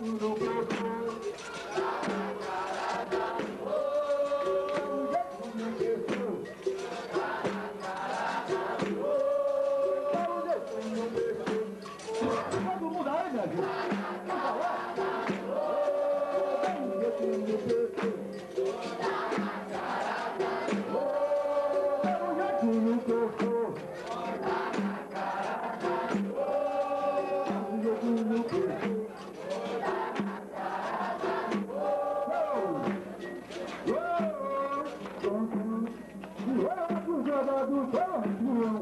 Thank you. Vou a cruzada do seu campeão.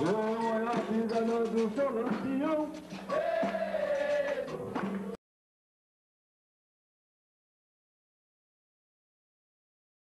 Não é a vida do seu lampião.